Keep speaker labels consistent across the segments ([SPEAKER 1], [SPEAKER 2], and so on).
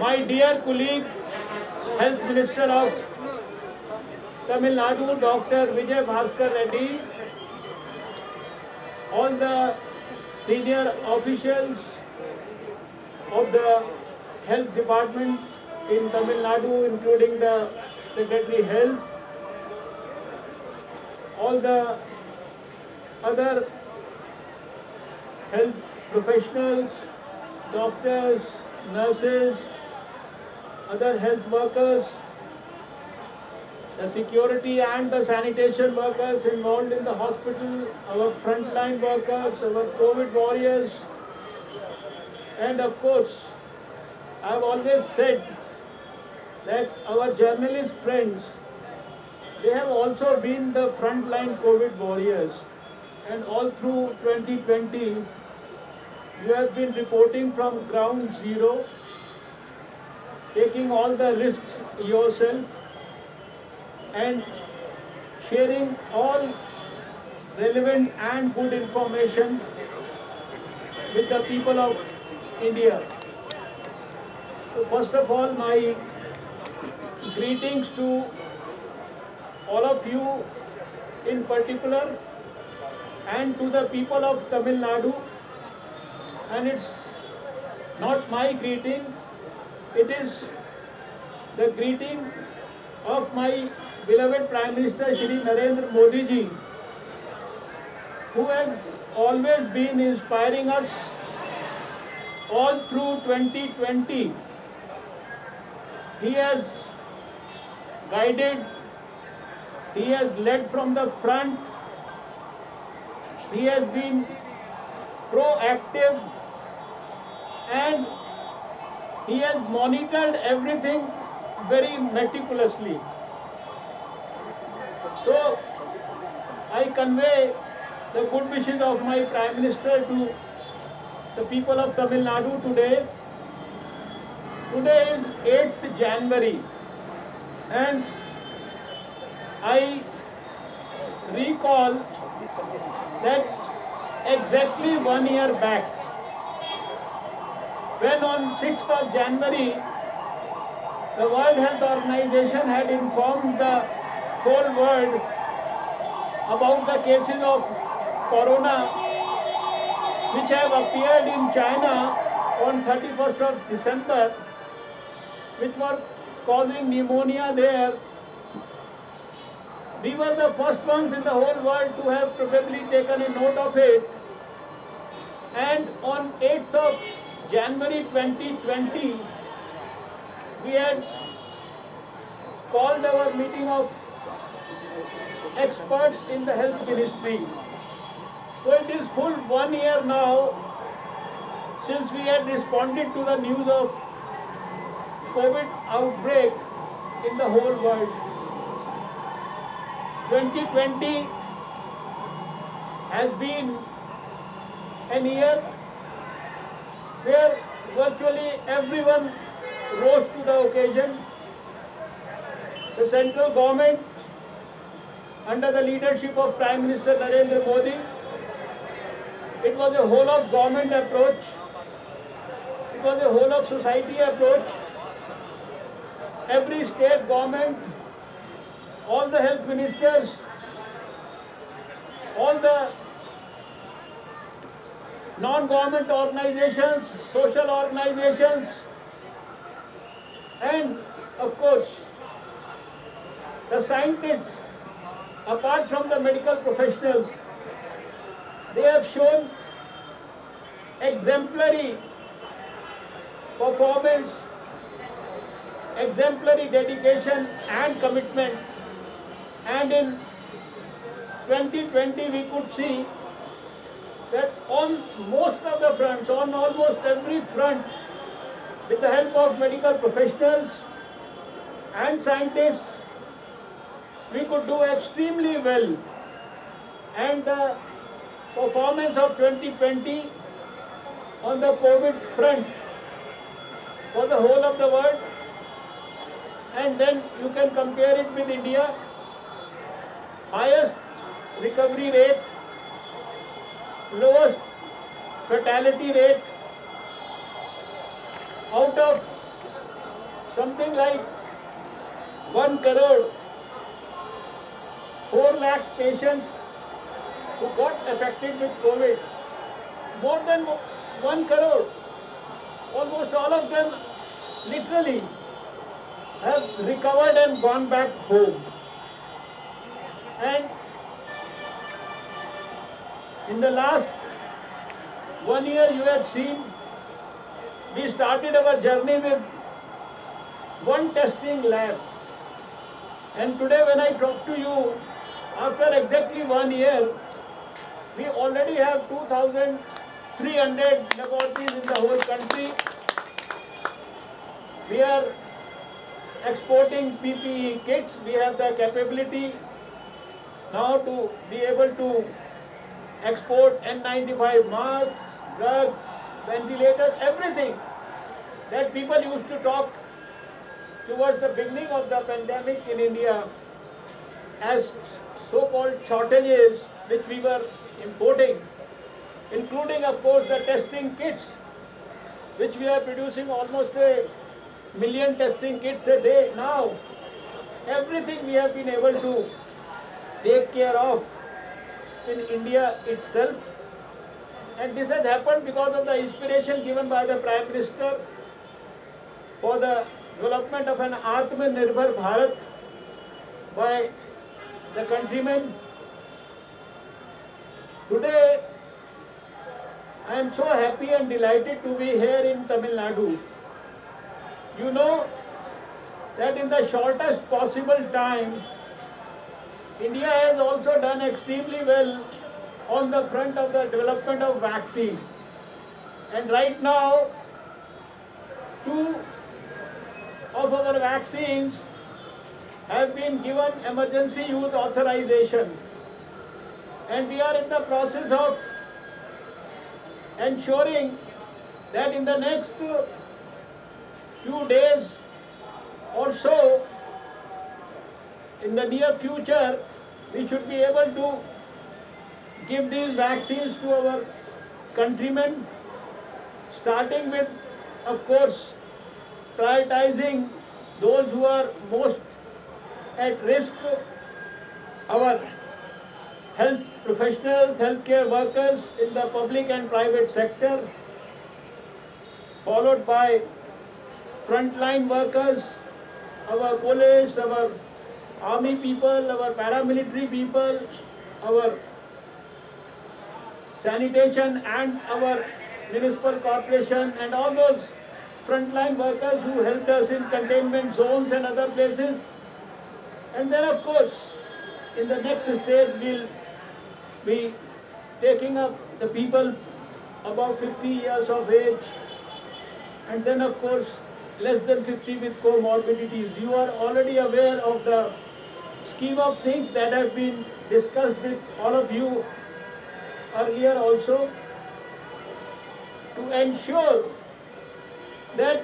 [SPEAKER 1] my dear colleague, Health Minister of Tamil Nadu, Dr. Vijay Bhaskar Reddy, all the senior officials of the health department in Tamil Nadu, including the Secretary Health, all the other health professionals, doctors, nurses, other health workers, the security and the sanitation workers involved in the hospital, our frontline workers, our COVID warriors, and of course, I've always said that our journalist friends, they have also been the frontline COVID warriors. And all through 2020, you have been reporting from ground zero, taking all the risks yourself and sharing all relevant and good information with the people of India. So first of all, my greetings to all of you in particular and to the people of Tamil Nadu. And it's not my greeting, it is the greeting of my beloved Prime Minister Shri Narendra Modi ji, who has always been inspiring us all through 2020. He has guided, he has led from the front, he has been proactive and he has monitored everything very meticulously. So I convey the good wishes of my Prime Minister to the people of Tamil Nadu today. Today is 8th January and I recall that exactly one year back when on 6th of January the World Health Organization had informed the whole world about the cases of corona which have appeared in China on 31st of December which were causing pneumonia there. We were the first ones in the whole world to have probably taken a note of it and on 8th of January 2020 we had called our meeting of experts in the health ministry. So it is full one year now since we had responded to the news of COVID outbreak in the whole world. 2020 has been an year where virtually everyone rose to the occasion. The central government, under the leadership of Prime Minister Narendra Modi, it was a whole of government approach. It was a whole of society approach. Every state government, all the health ministers, all the non-government organizations, social organizations, and of course, the scientists, apart from the medical professionals, they have shown exemplary performance, exemplary dedication and commitment. And in 2020 we could see that on most of the fronts, on almost every front, with the help of medical professionals and scientists, we could do extremely well. And the performance of 2020 on the COVID front for the whole of the world, and then you can compare it with India, highest recovery rate, lowest fatality rate, out of something like 1 crore, 4 lakh patients who got affected with COVID. More than 1 crore. Almost all of them literally have recovered and gone back home. And in the last one year you have seen we started our journey with one testing lab. And today when I talk to you, after exactly one year, we already have 2,300 laboratories in the whole country. We are exporting PPE kits. We have the capability now to be able to export N95 masks, drugs, ventilators, everything that people used to talk towards the beginning of the pandemic in India as so-called shortages which we were importing, including of course the testing kits which we are producing almost a million testing kits a day now. Everything we have been able to take care of in India itself and this has happened because of the inspiration given by the Prime Minister for the development of an Atmanirbhar Bharat by the countrymen. Today, I am so happy and delighted to be here in Tamil Nadu. You know that in the shortest possible time, India has also done extremely well on the front of the development of vaccine. And right now, two of our vaccines have been given emergency use authorization. And we are in the process of ensuring that in the next few days or so, in the near future, we should be able to give these vaccines to our countrymen, starting with, of course, prioritizing those who are most at risk, our health professionals, healthcare workers in the public and private sector, followed by frontline workers, our police, our army people, our paramilitary people, our sanitation and our municipal corporation and all those frontline workers who helped us in containment zones and other places. And then of course, in the next stage we'll be taking up the people about 50 years of age and then of course less than 50 with comorbidities. You are already aware of the scheme of things that have been discussed with all of you earlier also to ensure that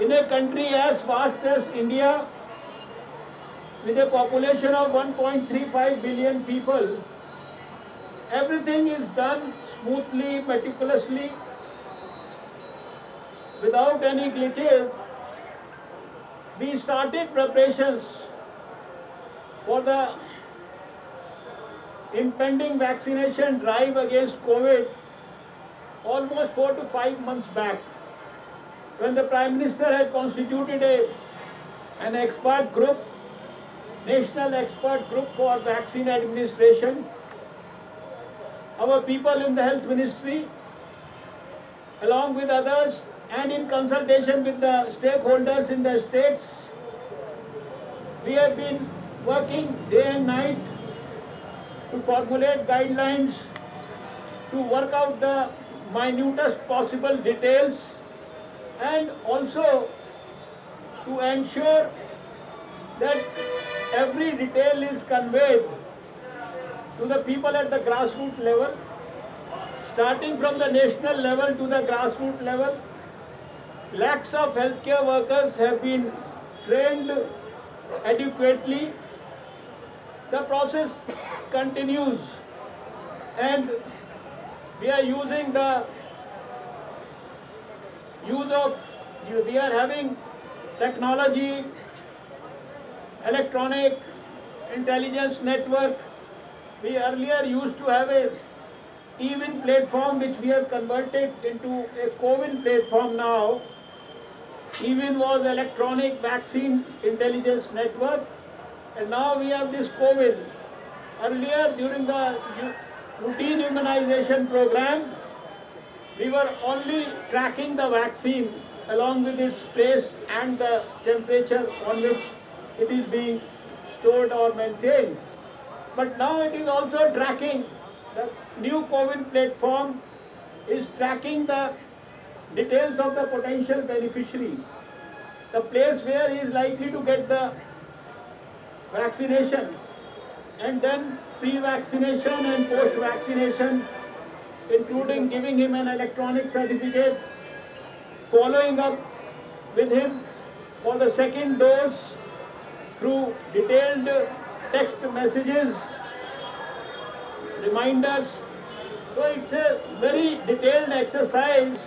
[SPEAKER 1] in a country as vast as India, with a population of 1.35 billion people, everything is done smoothly, meticulously, without any glitches. We started preparations for the impending vaccination drive against COVID almost four to five months back when the Prime Minister had constituted a, an expert group, national expert group for vaccine administration. Our people in the health ministry, along with others, and in consultation with the stakeholders in the states, we have been working day and night to formulate guidelines, to work out the minutest possible details and also to ensure that every detail is conveyed to the people at the grassroots level, starting from the national level to the grassroots level. Lakhs of healthcare workers have been trained adequately. The process continues and we are using the use of, we are having technology, electronic intelligence network. We earlier used to have a even platform which we have converted into a CoWIN platform now. EVIN was electronic vaccine intelligence network and now we have this CoWIN. Earlier during the routine immunization program, we were only tracking the vaccine along with its place and the temperature on which it is being stored or maintained. But now it is also tracking, the new CoWIN platform is tracking the details of the potential beneficiary, the place where he is likely to get the vaccination, and then pre-vaccination and post-vaccination, including giving him an electronic certificate, following up with him for the second dose through detailed text messages, reminders. So it's a very detailed exercise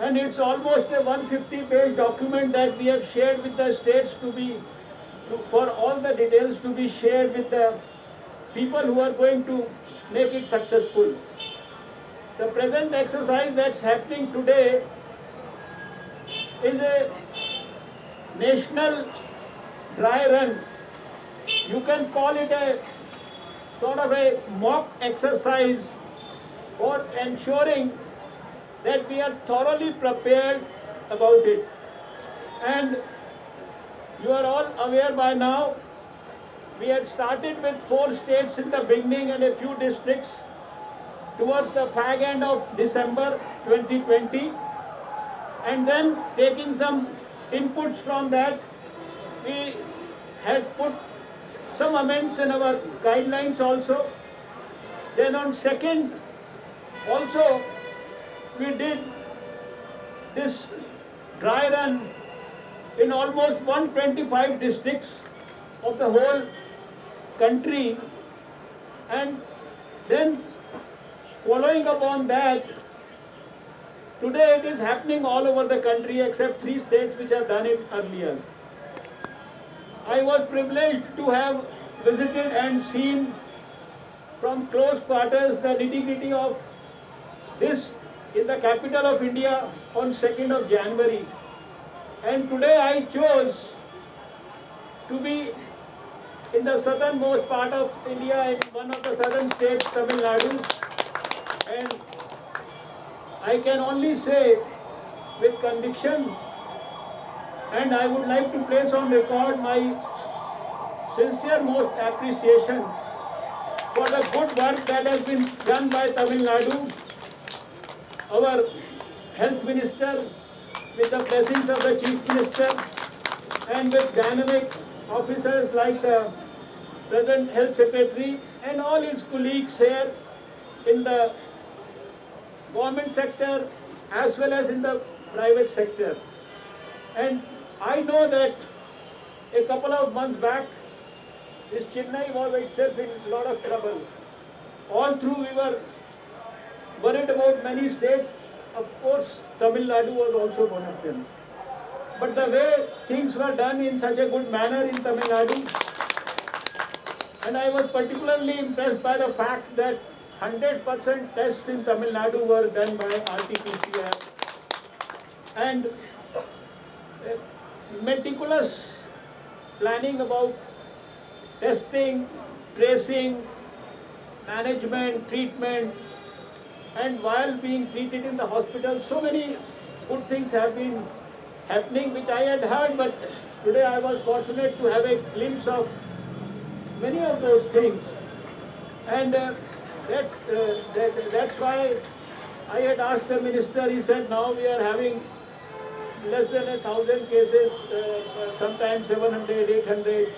[SPEAKER 1] and it's almost a 150 page document that we have shared with the states to be, for all the details to be shared with the people who are going to make it successful. The present exercise that's happening today is a national dry run. You can call it a sort of a mock exercise for ensuring that we are thoroughly prepared about it. And you are all aware by now, we had started with four states in the beginning and a few districts towards the fag end of December 2020. And then taking some inputs from that, we had put some amendments in our guidelines also. Then on second, also we did this dry run in almost 125 districts of the whole country and then following upon that today it is happening all over the country except three states which have done it earlier. I was privileged to have visited and seen from close quarters the nitty-gritty of this in the capital of India on 2nd of January. And today I chose to be in the southernmost part of India, in one of the southern states, Tamil Nadu. And I can only say with conviction, and I would like to place on record my sincere most appreciation for the good work that has been done by Tamil Nadu our health minister, with the blessings of the chief minister, and with dynamic officers like the present health secretary and all his colleagues here in the government sector as well as in the private sector. And I know that a couple of months back, this Chennai was itself in a lot of trouble. All through we were worried about many states. Of course, Tamil Nadu was also one of them. But the way things were done in such a good manner in Tamil Nadu, and I was particularly impressed by the fact that 100% tests in Tamil Nadu were done by RT-PCR. And uh, meticulous planning about testing, tracing, management, treatment, and while being treated in the hospital, so many good things have been happening which I had heard, but today I was fortunate to have a glimpse of many of those things. And uh, that's, uh, that, that's why I had asked the minister, he said now we are having less than a thousand cases, uh, sometimes 700, 800,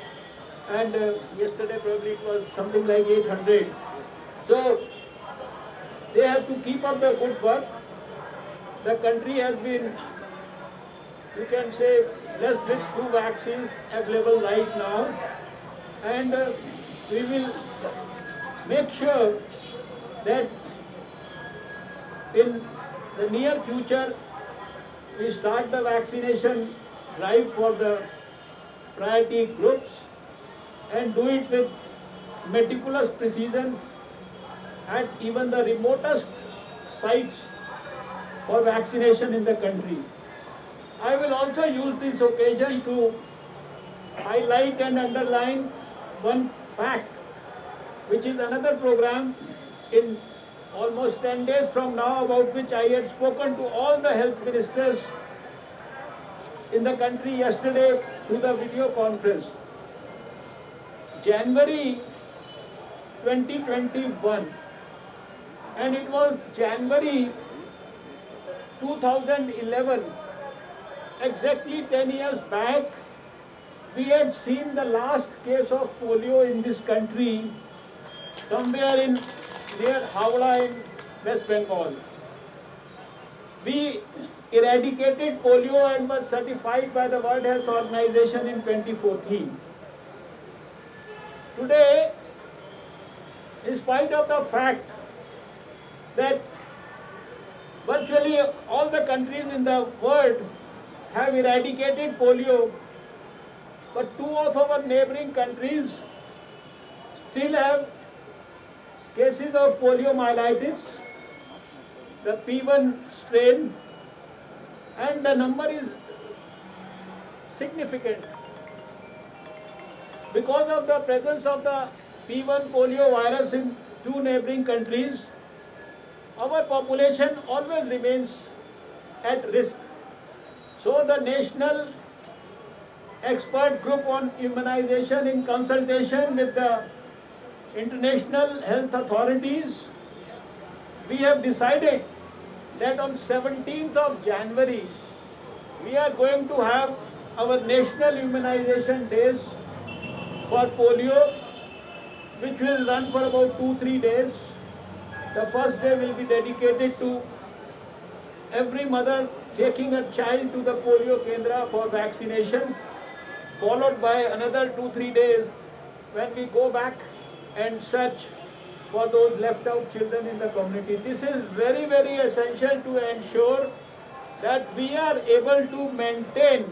[SPEAKER 1] and uh, yesterday probably it was something like 800. So they have to keep up the good work. The country has been, you can say, blessed with two vaccines available right now. And uh, we will make sure that in the near future we start the vaccination drive for the priority groups and do it with meticulous precision at even the remotest sites for vaccination in the country. I will also use this occasion to highlight and underline one fact, which is another program in almost 10 days from now about which I had spoken to all the health ministers in the country yesterday through the video conference. January 2021 and it was January 2011 exactly 10 years back we had seen the last case of polio in this country somewhere in near Howrah in West Bengal. We eradicated polio and was certified by the World Health Organization in 2014. Today, in spite of the fact that virtually all the countries in the world have eradicated polio, but two of our neighboring countries still have cases of poliomyelitis, the P1 strain, and the number is significant. Because of the presence of the P1 polio virus in two neighboring countries, our population always remains at risk. So the National Expert Group on Immunization in consultation with the international health authorities, we have decided that on 17th of January, we are going to have our national immunization days for polio, which will run for about two, three days. The first day will be dedicated to every mother taking a child to the polio kendra for vaccination, followed by another two, three days when we go back and search for those left out children in the community. This is very, very essential to ensure that we are able to maintain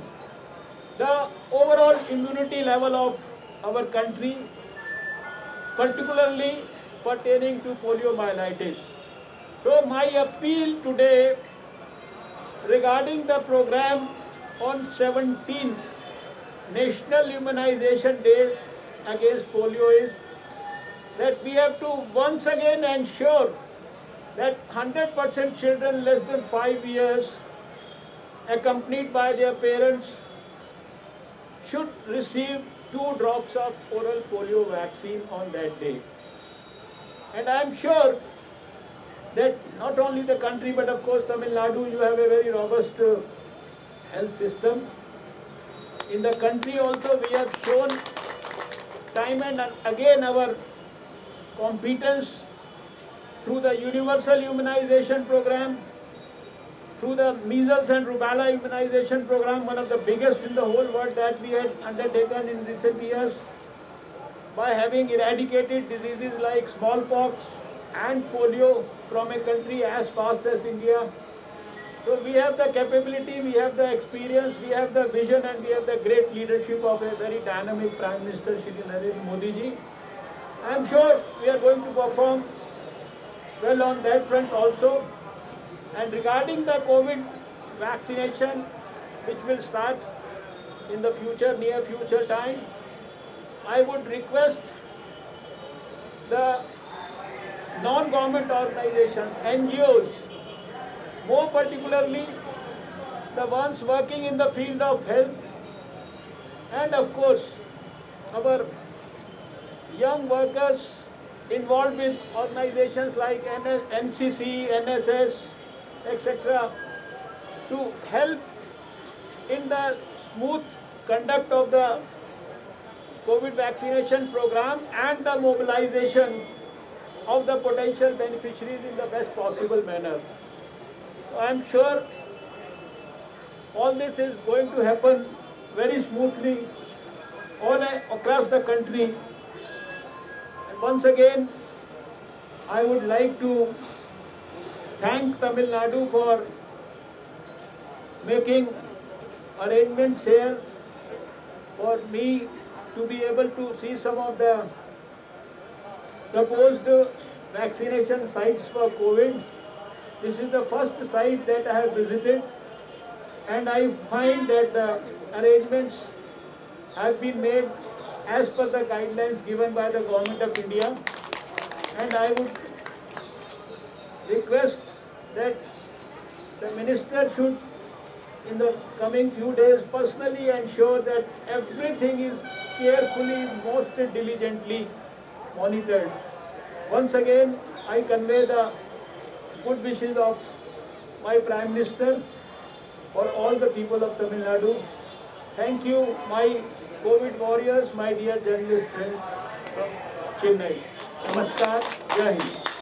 [SPEAKER 1] the overall immunity level of our country, particularly pertaining to poliomyelitis. So my appeal today regarding the program on 17th National Immunization Day against polio is that we have to once again ensure that 100% children less than 5 years accompanied by their parents should receive two drops of oral polio vaccine on that day. And I am sure that not only the country but of course Tamil Nadu you have a very robust uh, health system. In the country also we have shown time and again our competence through the universal immunization program, through the measles and rubella immunization program, one of the biggest in the whole world that we had undertaken in recent years, by having eradicated diseases like smallpox and polio from a country as fast as India. So we have the capability, we have the experience, we have the vision and we have the great leadership of a very dynamic Prime Minister Shri Narendra Modi ji. I am sure we are going to perform well on that front also. And regarding the COVID vaccination, which will start in the future, near future time, I would request the non-government organizations, NGOs, more particularly the ones working in the field of health, and of course our young workers involved with organizations like NCC, NSS, etc. to help in the smooth conduct of the COVID vaccination program and the mobilization of the potential beneficiaries in the best possible manner. I am sure all this is going to happen very smoothly all across the country And once again, I would like to thank Tamil Nadu for making arrangements here for me to be able to see some of the proposed vaccination sites for COVID. This is the first site that I have visited and I find that the arrangements have been made as per the guidelines given by the Government of India and I would request that the minister should in the coming few days personally ensure that everything is carefully, most diligently monitored. Once again, I convey the good wishes of my Prime Minister for all the people of Tamil Nadu. Thank you, my COVID warriors, my dear journalist friends from Chennai. Namaskar, Jai Hind.